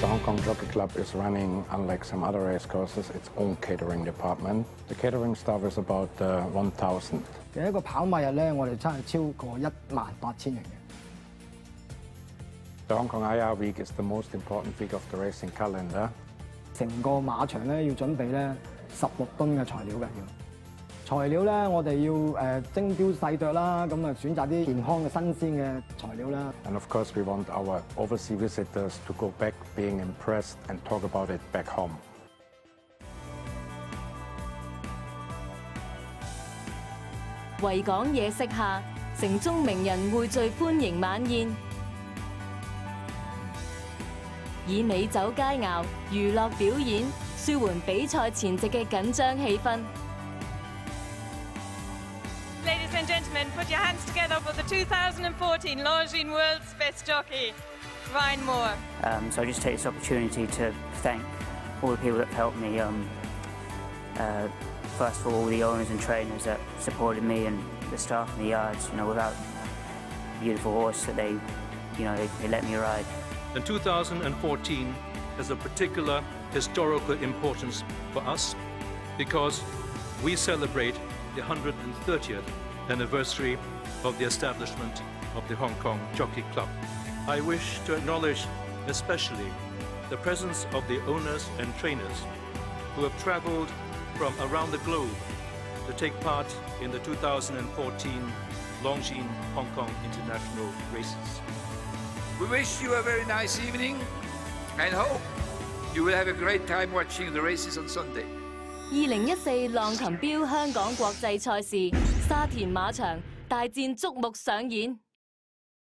The Hong Kong Jockey Club is running, unlike some other race courses, its own catering department. The catering staff is about uh, 1,000. 其实一个跑马日咧，我哋真系超过一万八千人嘅。 The Hong Kong IR Week is the most important week of the racing calendar. 成个马场咧要准备咧十六吨嘅材料嘅要。 材料咧，我哋要誒精雕細琢啦，咁啊選擇啲健康嘅新鮮嘅材料啦。And of course, we want our overseas visitors to go back being impressed and talk about it back home. 維港夜色下，城中名人匯聚歡迎晚宴，以美酒佳肴、娛樂表演舒緩比賽前夕嘅緊張氣氛。Ladies and gentlemen, put your hands together for the 2014 Longines World's Best Jockey, Ryan Moore. Um, so I just take this opportunity to thank all the people that have helped me. Um, uh, first of all, all the owners and trainers that supported me and the staff in the yards. You know, without the beautiful horse that they, you know, they, they let me ride. And 2014 has a particular historical importance for us because we celebrate the 130th anniversary of the establishment of the Hong Kong Jockey Club. I wish to acknowledge especially the presence of the owners and trainers who have traveled from around the globe to take part in the 2014 Longines Hong Kong International Races. We wish you a very nice evening and hope you will have a great time watching the races on Sunday. 二零一四浪琴表香港国际赛事沙田马场大战瞩目上演。